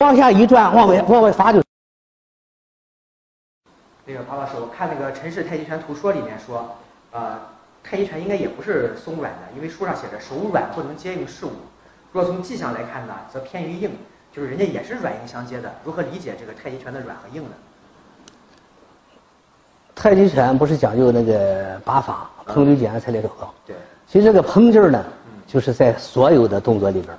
往下一转，往外往外发就。那个庞老师，我看那个《陈氏太极拳图说》里面说，呃，太极拳应该也不是松软的，因为书上写着手软不能接应事物。若从迹象来看呢，则偏于硬，就是人家也是软硬相接的。如何理解这个太极拳的软和硬呢？太极拳不是讲究那个把法，抻捋简才来得好。对。其实这个抻劲儿呢，就是在所有的动作里边，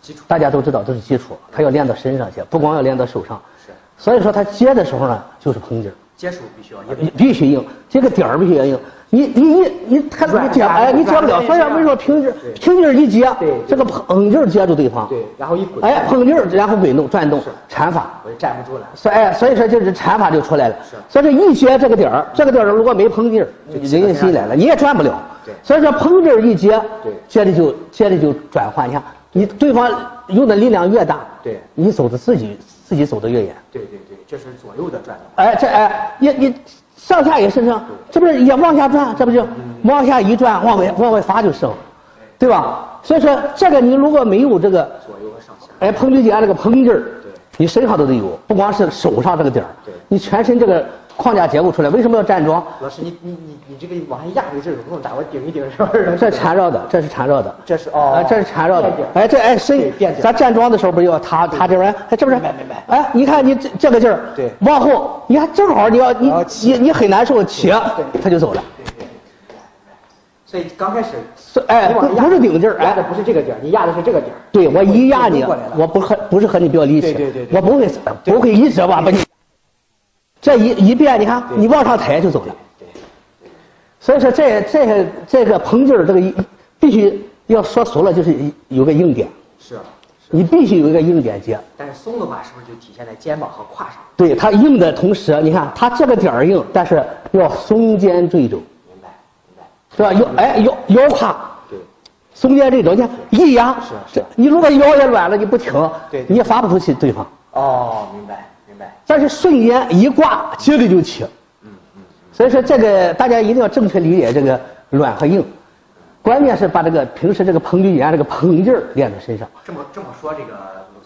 基础大家都知道这是基础，它要练到身上去，不光要练到手上。是。所以说他接的时候呢，就是碰劲儿。接手必须要硬，必须硬，这个点儿必须要硬。你你你你他你接哎，你接不了。所以为什么平劲平劲一接，这个碰劲接住对方。对，然后一滚。哎，碰劲然后滚动转动，缠法。我就站不住了。所以哎，所以说就是缠法就出来了。是。所以说一接这个点儿，这个点儿如果没碰劲儿，人家心来了，你也转不了。对。所以说碰劲一接，对，接着就接着就转换一下，你对方用的力量越大，对，你走的自己自己走的越远。对对对，这是左右的转动。哎，这哎，你你。上下也是这样，这不是也往下转，这不就往下一转，往外往外发就是了，对吧？所以说这个你如果没有这个左右和上下，哎，彭举简这个碰劲儿，你身上都得有，不光是手上这个点儿，你全身这个。框架结构出来，为什么要站桩？老师，你你你你这个往下压这个劲儿不用大，我顶一顶是吧？这缠绕的，这是缠绕的，这是哦，这是缠绕的。哎，这哎身，咱站桩的时候不是要塌塌这边？哎，这不是？哎，你看你这这个劲儿，对，往后，你看正好你要你你你很难受，起，他就走了。对对。所以刚开始，哎，不是顶劲儿，哎不是这个劲儿，你压的是这个劲儿。对，我一压你，我不和不是和你比较力气，对对对，我不会不会一直把把你。这一一变，你看你往上抬就走了。所以说这这这个棚劲儿，这个一必须要说熟了，就是有个硬点。是。你必须有一个硬点接。但是松的话，是不是就体现在肩膀和胯上？对，它硬的同时，你看它这个点儿硬，但是要松肩坠肘。明白，明白。是吧？腰哎腰腰胯。对。松肩坠肘，你看一压。是是。你如果腰也软了，你不挺，对，你也发不出去对方。哦，明白。但是瞬间一挂，接着就起。嗯嗯。所以说这个大家一定要正确理解这个软和硬，关键是把这个平时这个彭举言这个碰劲儿练在身上。这么这么说，这个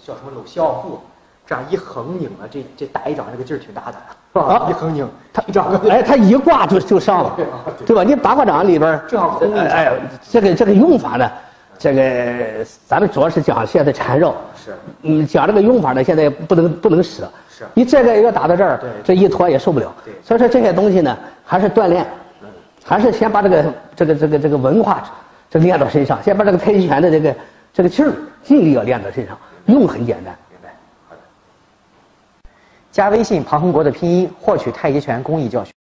叫什么搂西奥步，这样一横拧了，这这打一掌这个劲儿挺大的，啊，一横拧，他一掌，哎，他一挂就就上了，对吧？你八卦掌里边正好轰一下。哎，这个这个用法呢，这个咱们主要是讲现在缠绕。是。嗯，讲这个用法呢，现在不能不能使。你这个要打到这儿，这一拖也受不了。对所以说这些东西呢，还是锻炼，还是先把这个这个这个这个文化，这练到身上，先把这个太极拳的这个这个劲儿尽力要练到身上。用很简单。明白。好的。加微信庞洪国的拼音，获取太极拳公益教学。